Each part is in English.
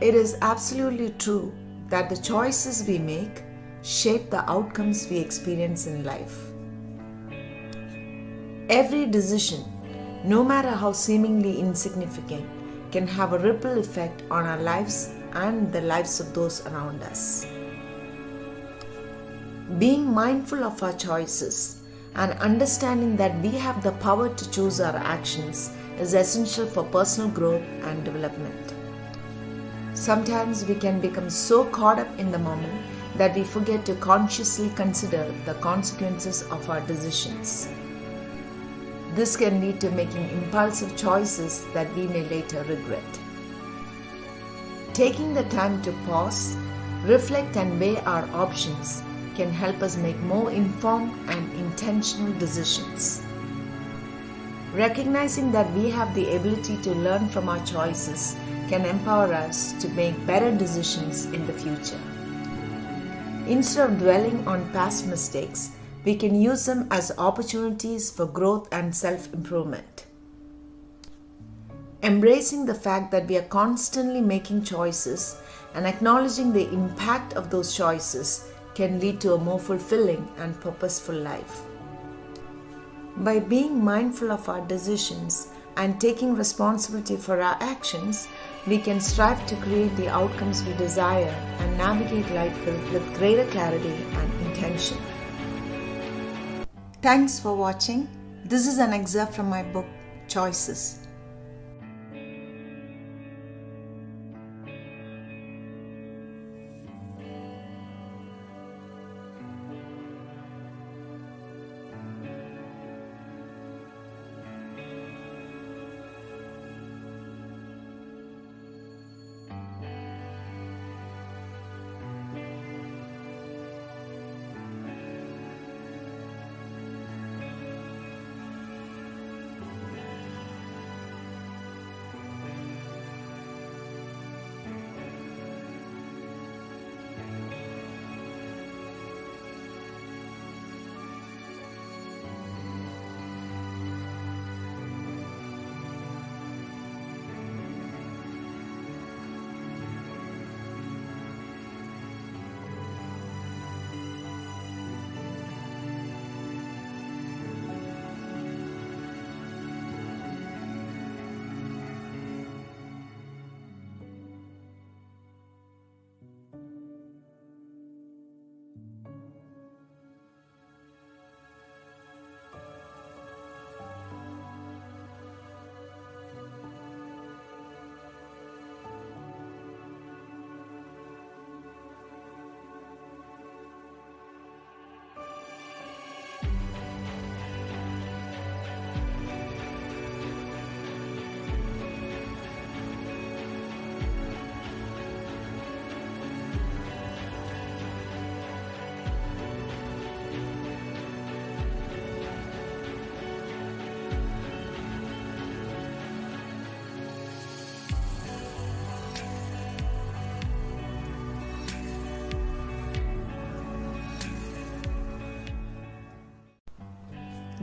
It is absolutely true that the choices we make shape the outcomes we experience in life. Every decision, no matter how seemingly insignificant, can have a ripple effect on our lives and the lives of those around us. Being mindful of our choices and understanding that we have the power to choose our actions is essential for personal growth and development. Sometimes we can become so caught up in the moment that we forget to consciously consider the consequences of our decisions. This can lead to making impulsive choices that we may later regret. Taking the time to pause, reflect, and weigh our options can help us make more informed and intentional decisions. Recognizing that we have the ability to learn from our choices can empower us to make better decisions in the future. Instead of dwelling on past mistakes, we can use them as opportunities for growth and self improvement. Embracing the fact that we are constantly making choices and acknowledging the impact of those choices can lead to a more fulfilling and purposeful life. By being mindful of our decisions and taking responsibility for our actions, we can strive to create the outcomes we desire and navigate life with greater clarity and intention. Thanks for watching. This is an excerpt from my book Choices.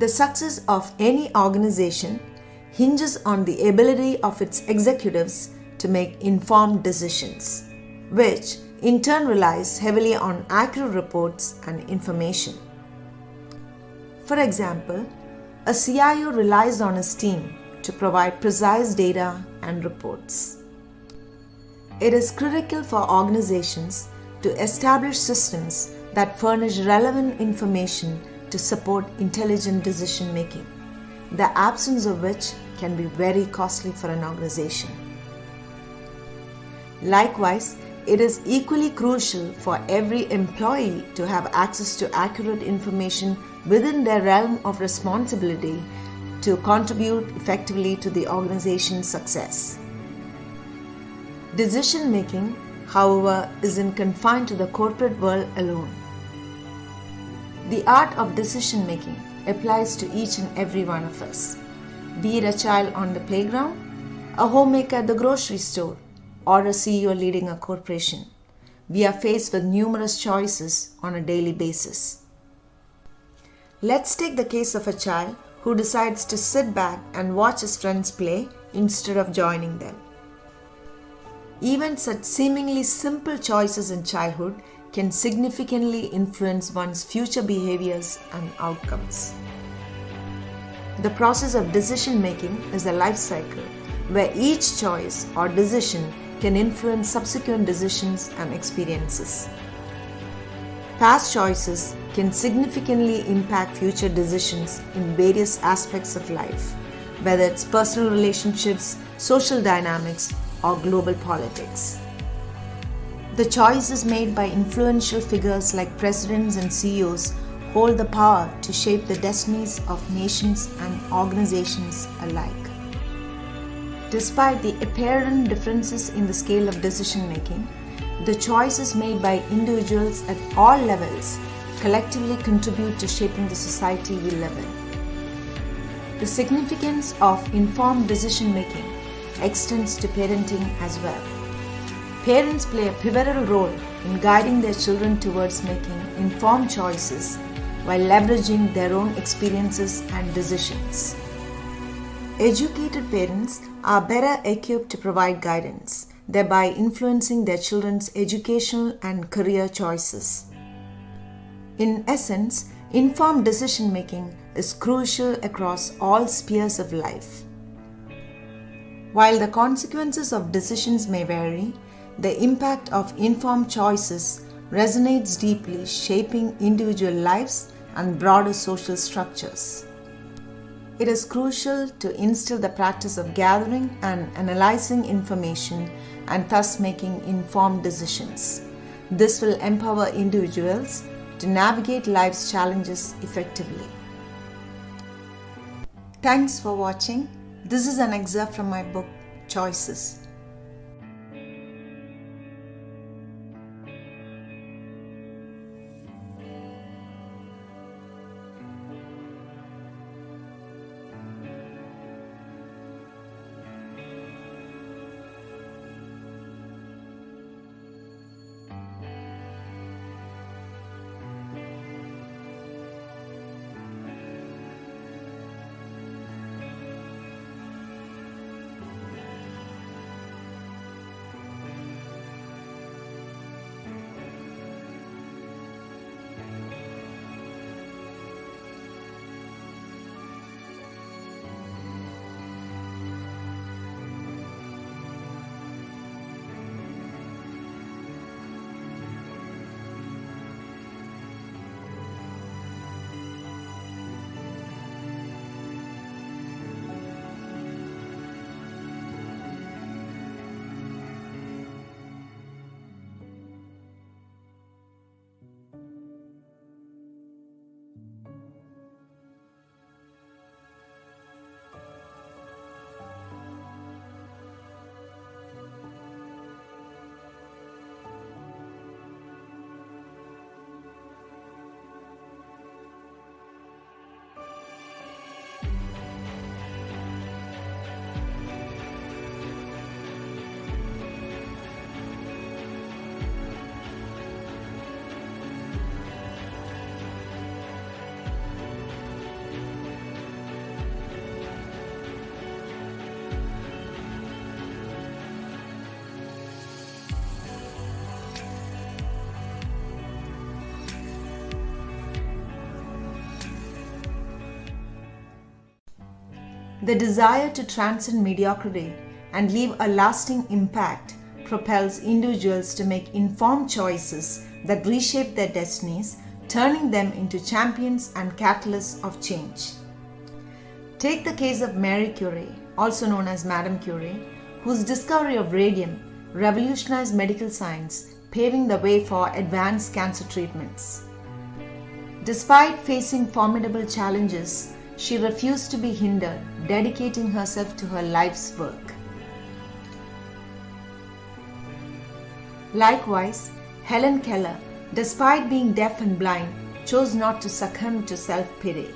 The success of any organization hinges on the ability of its executives to make informed decisions, which in turn relies heavily on accurate reports and information. For example, a CIO relies on his team to provide precise data and reports. It is critical for organizations to establish systems that furnish relevant information to support intelligent decision making, the absence of which can be very costly for an organization. Likewise, it is equally crucial for every employee to have access to accurate information within their realm of responsibility to contribute effectively to the organization's success. Decision making, however, isn't confined to the corporate world alone. The art of decision making applies to each and every one of us, be it a child on the playground, a homemaker at the grocery store, or a CEO leading a corporation. We are faced with numerous choices on a daily basis. Let's take the case of a child who decides to sit back and watch his friends play instead of joining them. even such seemingly simple choices in childhood can significantly influence one's future behaviors and outcomes. The process of decision making is a life cycle where each choice or decision can influence subsequent decisions and experiences. Past choices can significantly impact future decisions in various aspects of life, whether it's personal relationships, social dynamics, or global politics. The choices made by influential figures like presidents and CEOs hold the power to shape the destinies of nations and organizations alike. Despite the apparent differences in the scale of decision making, the choices made by individuals at all levels collectively contribute to shaping the society we live in. The significance of informed decision making extends to parenting as well. Parents play a pivotal role in guiding their children towards making informed choices while leveraging their own experiences and decisions. Educated parents are better equipped to provide guidance, thereby influencing their children's educational and career choices. In essence, informed decision making is crucial across all spheres of life. While the consequences of decisions may vary, the impact of informed choices resonates deeply, shaping individual lives and broader social structures. It is crucial to instill the practice of gathering and analyzing information and thus making informed decisions. This will empower individuals to navigate life's challenges effectively. Thanks for watching. This is an excerpt from my book, Choices. The desire to transcend mediocrity and leave a lasting impact propels individuals to make informed choices that reshape their destinies, turning them into champions and catalysts of change. Take the case of Marie Curie, also known as Madame Curie, whose discovery of radium revolutionized medical science, paving the way for advanced cancer treatments. Despite facing formidable challenges, she refused to be hindered, dedicating herself to her life's work. Likewise, Helen Keller, despite being deaf and blind, chose not to succumb to self pity.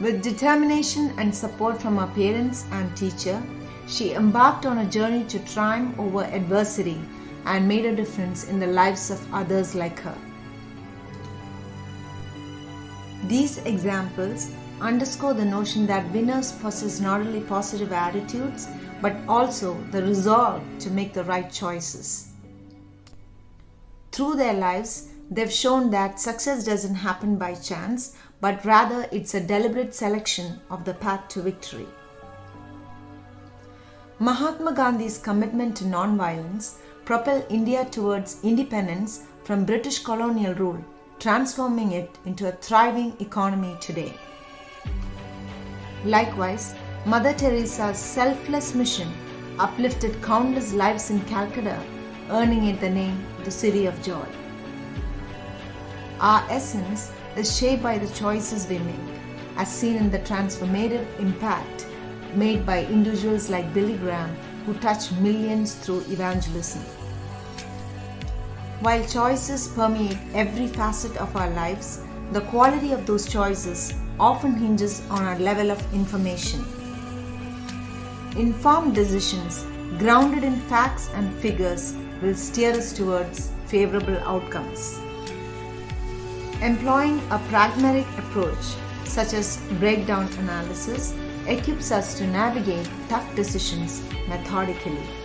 With determination and support from her parents and teacher, she embarked on a journey to triumph over adversity and made a difference in the lives of others like her. These examples underscore the notion that winners possess not only positive attitudes but also the resolve to make the right choices. Through their lives, they've shown that success doesn't happen by chance, but rather it's a deliberate selection of the path to victory. Mahatma Gandhi's commitment to non-violence propelled India towards independence from British colonial rule, transforming it into a thriving economy today. Likewise, Mother Teresa's selfless mission uplifted countless lives in Calcutta, earning it the name the City of Joy. Our essence is shaped by the choices we make, as seen in the transformative impact made by individuals like Billy Graham who touch millions through evangelism. While choices permeate every facet of our lives, the quality of those choices often hinges on our level of information. Informed decisions grounded in facts and figures will steer us towards favorable outcomes. Employing a pragmatic approach, such as breakdown analysis, equips us to navigate tough decisions methodically.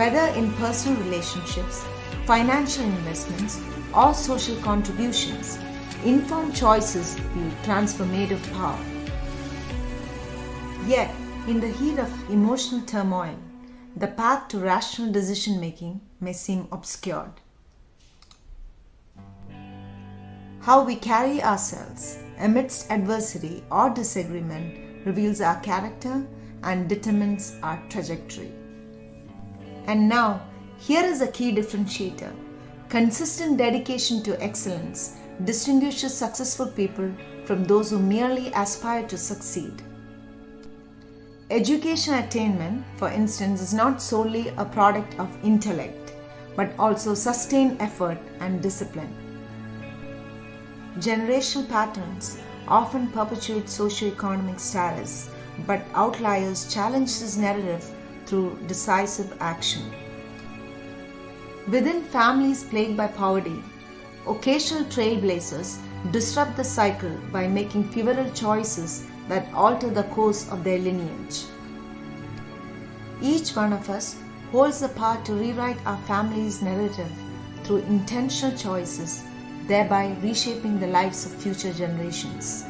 Whether in personal relationships, financial investments, or social contributions, informed choices wield transformative power. Yet, in the heat of emotional turmoil, the path to rational decision making may seem obscured. How we carry ourselves amidst adversity or disagreement reveals our character and determines our trajectory. And now, here is a key differentiator consistent dedication to excellence distinguishes successful people from those who merely aspire to succeed. Education attainment, for instance, is not solely a product of intellect, but also sustained effort and discipline. Generational patterns often perpetuate socio-economic status, but outliers challenge this narrative through decisive action. Within families plagued by poverty, occasional trailblazers disrupt the cycle by making pivotal choices that alter the course of their lineage. Each one of us holds the power to rewrite our family's narrative through intentional choices, thereby reshaping the lives of future generations.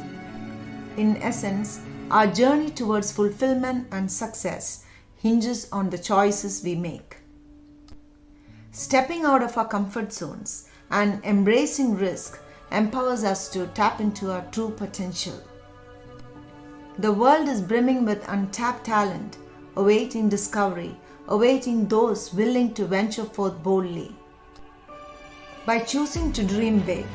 In essence, our journey towards fulfillment and success hinges on the choices we make. Stepping out of our comfort zones and embracing risk empowers us to tap into our true potential. The world is brimming with untapped talent, awaiting discovery, awaiting those willing to venture forth boldly. By choosing to dream big,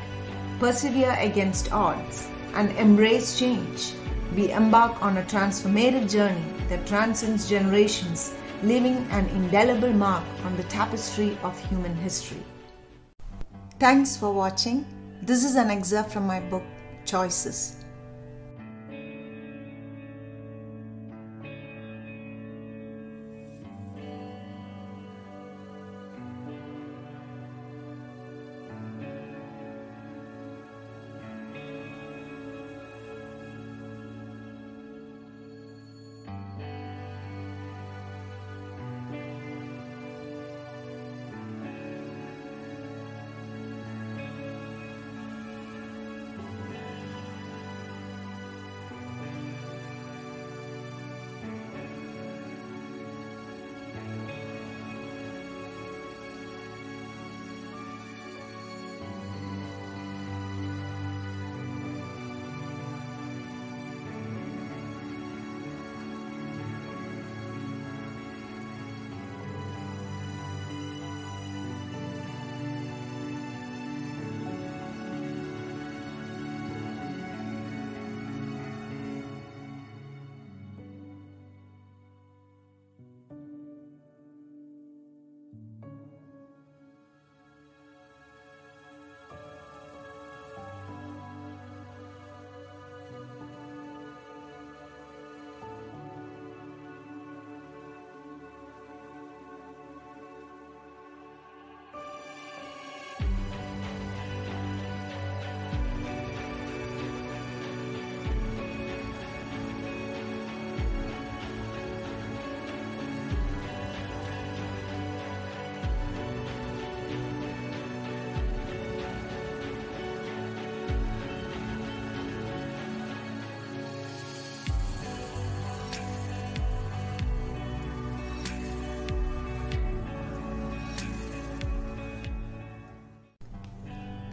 persevere against odds, and embrace change, we embark on a transformative journey that transcends generations, leaving an indelible mark on the tapestry of human history. Thanks for watching. This is an excerpt from my book, Choices.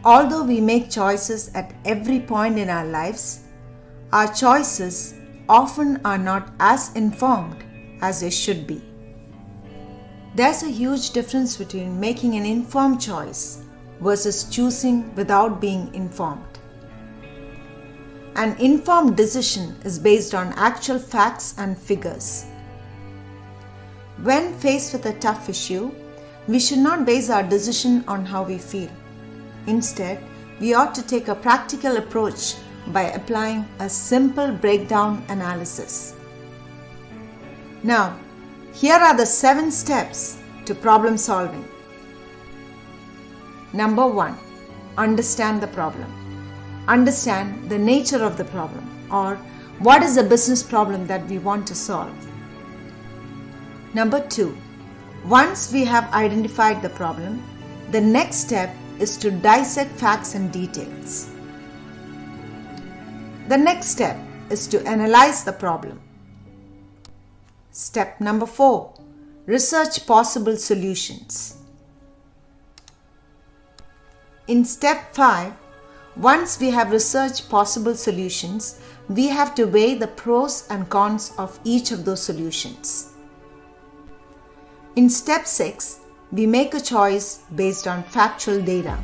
Although we make choices at every point in our lives, our choices often are not as informed as they should be. There's a huge difference between making an informed choice versus choosing without being informed. An informed decision is based on actual facts and figures. When faced with a tough issue, we should not base our decision on how we feel. Instead, we ought to take a practical approach by applying a simple breakdown analysis. Now, here are the seven steps to problem solving. Number one, understand the problem. Understand the nature of the problem or what is the business problem that we want to solve. Number two, once we have identified the problem, the next step is to dissect facts and details. The next step is to analyze the problem. Step number four research possible solutions. In step 5, once we have researched possible solutions, we have to weigh the pros and cons of each of those solutions. In step 6, we make a choice based on factual data,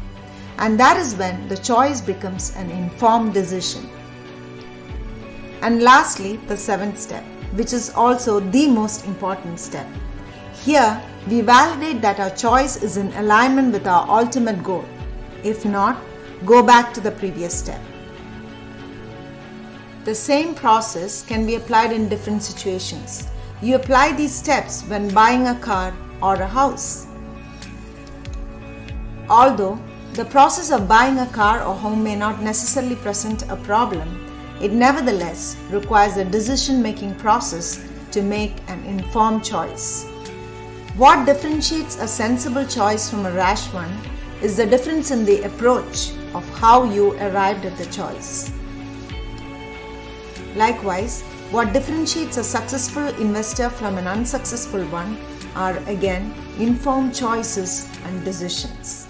and that is when the choice becomes an informed decision. And lastly, the seventh step, which is also the most important step. Here, we validate that our choice is in alignment with our ultimate goal. If not, go back to the previous step. The same process can be applied in different situations. You apply these steps when buying a car or a house. Although the process of buying a car or home may not necessarily present a problem, it nevertheless requires a decision making process to make an informed choice. What differentiates a sensible choice from a rash one is the difference in the approach of how you arrived at the choice. Likewise, what differentiates a successful investor from an unsuccessful one are again informed choices and decisions.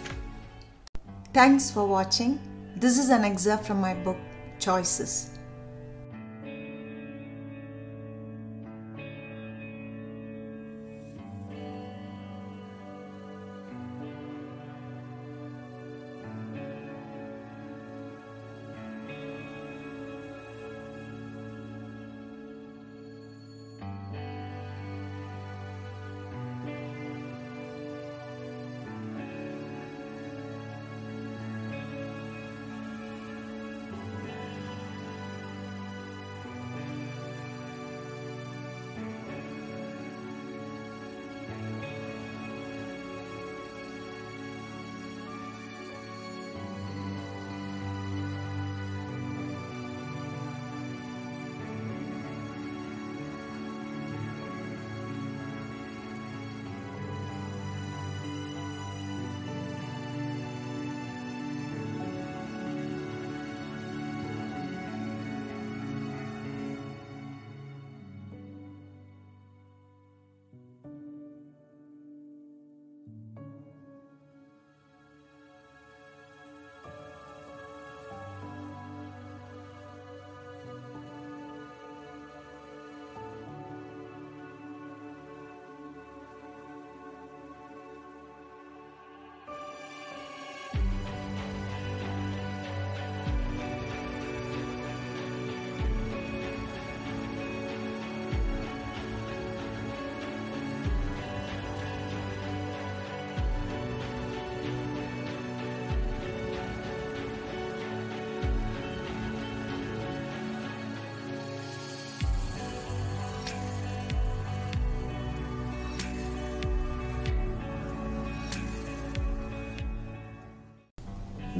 Thanks for watching. This is an excerpt from my book Choices.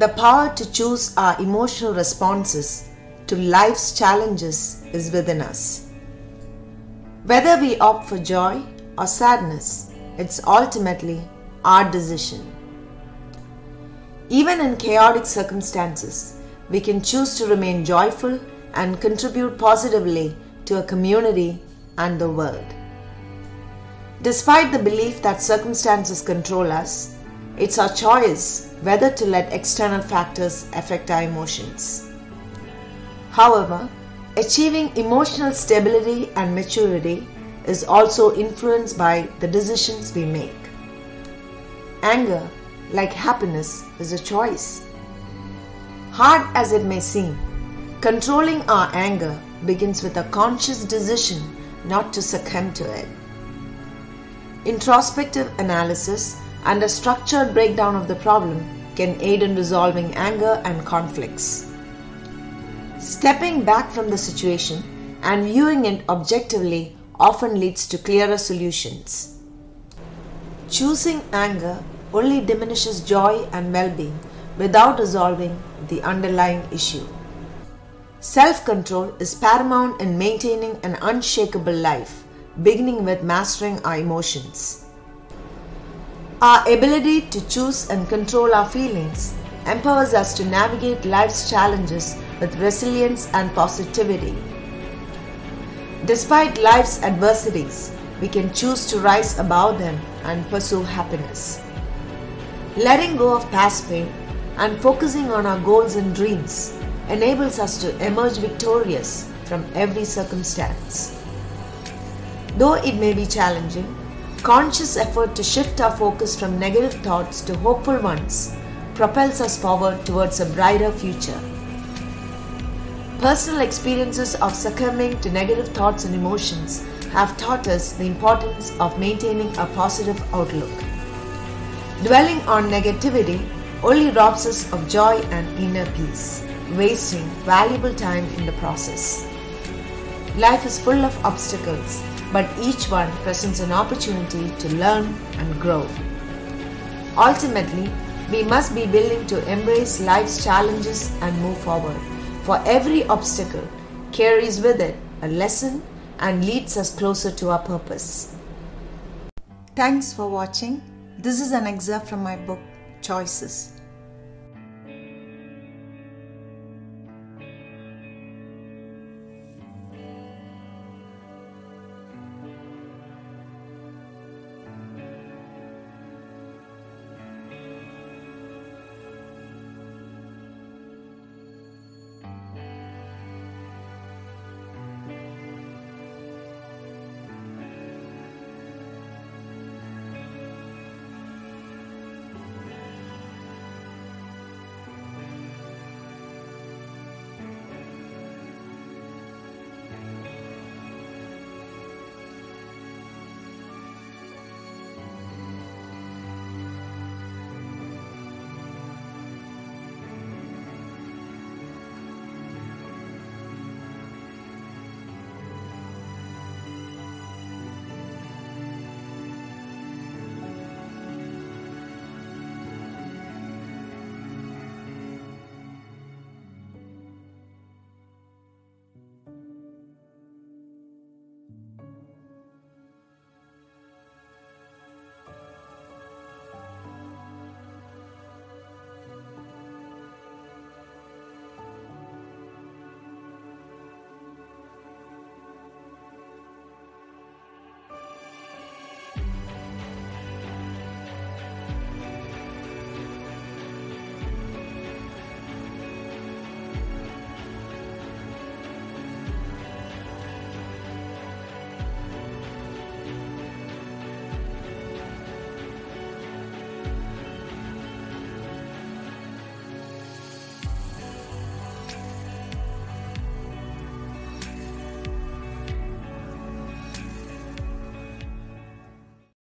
The power to choose our emotional responses to life's challenges is within us. Whether we opt for joy or sadness, it's ultimately our decision. Even in chaotic circumstances, we can choose to remain joyful and contribute positively to a community and the world. Despite the belief that circumstances control us, It's our choice whether to let external factors affect our emotions. However, achieving emotional stability and maturity is also influenced by the decisions we make. Anger, like happiness, is a choice. Hard as it may seem, controlling our anger begins with a conscious decision not to succumb to it. Introspective analysis and a structured breakdown of the problem can aid in resolving anger and conflicts. Stepping back from the situation and viewing it objectively often leads to clearer solutions. Choosing anger only diminishes joy and well being without resolving the underlying issue. Self control is paramount in maintaining an unshakable life, beginning with mastering our emotions. Our ability to choose and control our feelings empowers us to navigate life's challenges with resilience and positivity. Despite life's adversities, we can choose to rise above them and pursue happiness. Letting go of past pain and focusing on our goals and dreams enables us to emerge victorious from every circumstance. Though it may be challenging, conscious effort to shift our focus from negative thoughts to hopeful ones propels us forward towards a brighter future. Personal experiences of succumbing to negative thoughts and emotions have taught us the importance of maintaining a positive outlook. Dwelling on negativity only robs us of joy and inner peace, wasting valuable time in the process. Life is full of obstacles, but each one presents an opportunity to learn and grow. Ultimately, we must be willing to embrace life's challenges and move forward, for every obstacle carries with it a lesson and leads us closer to our purpose. Thanks for watching. This is an excerpt from my book, Choices